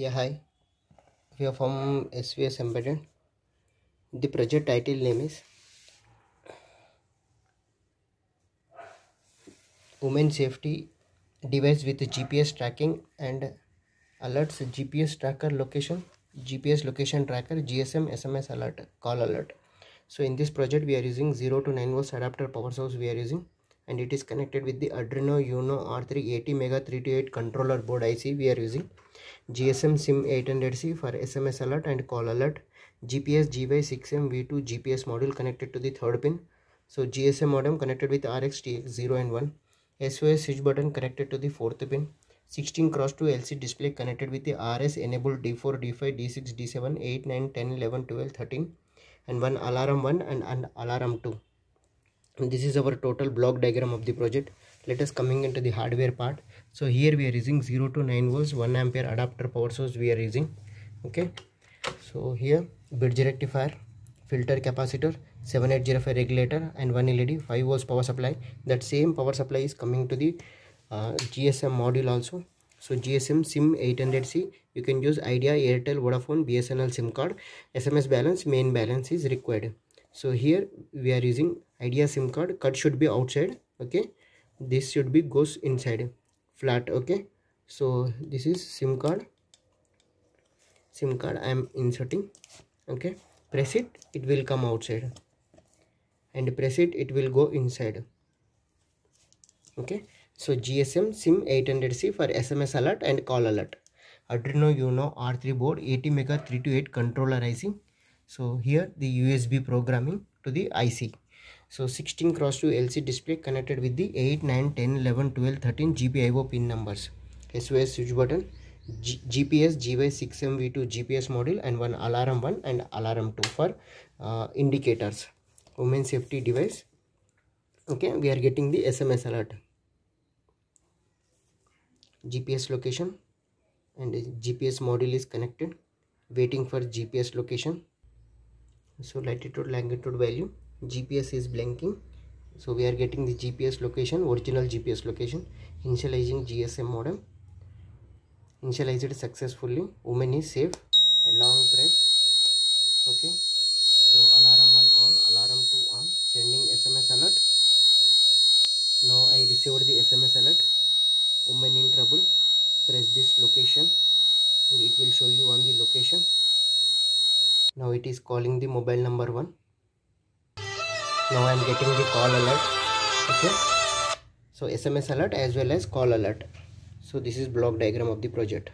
Yeah, hi. We are from SVS Embedded. The project title name is Women Safety Device with GPS tracking and alerts GPS tracker location, GPS location tracker, GSM SMS alert, call alert. So in this project we are using 0 to 9 volts adapter power source we are using and it is connected with the Arduino Uno R3 ATmega328 controller board IC we are using. GSM SIM 800C for SMS alert and call alert. GPS GY6M V2 GPS module connected to the third pin. So GSM modem connected with RX TX 0 and 1 SOS switch button connected to the fourth pin. 16 cross 2 LC display connected with the RS enabled D4 D5 D6 D7 8 9 10 11 12 13 and one alarm 1 and an alarm 2 this is our total block diagram of the project. Let us coming into the hardware part. So here we are using 0 to 9 volts 1 ampere adapter power source we are using. Okay. So here bridge rectifier filter capacitor 7805 regulator and one led 5 volts power supply. That same power supply is coming to the uh, gsm module also. So gsm sim 800c you can use idea airtel vodafone bsnl sim card. Sms balance main balance is required so here we are using idea sim card. Cut should be outside okay? This should be goes inside flat okay? So this is sim card. Sim card i am inserting okay? Press it it will come outside. And press it it will go inside okay? So gsm sim 800c for sms alert and call alert. Arduino uno r3 board ATmega328 controller ic so here the usb programming to the ic so 16 cross 2 lc display connected with the 8 9 10 11 12 13 gpio pin numbers. Sos switch button G gps gy6mv2 gps module and one alarm 1 and alarm 2 for uh, indicators. Women safety device. Okay we are getting the sms alert. Gps location and gps module is connected. Waiting for gps location so latitude longitude value. Gps is blinking so we are getting the gps location original gps location. Initializing gsm modem. Initialized successfully. Woman is safe. A long press. Okay. So alarm 1 on alarm 2 on. Sending sms alert. Now i received the sms alert. Woman in trouble. Press this location. And it will show you on the location now it is calling the mobile number one. Now i am getting the call alert. Okay. So sms alert as well as call alert. So this is block diagram of the project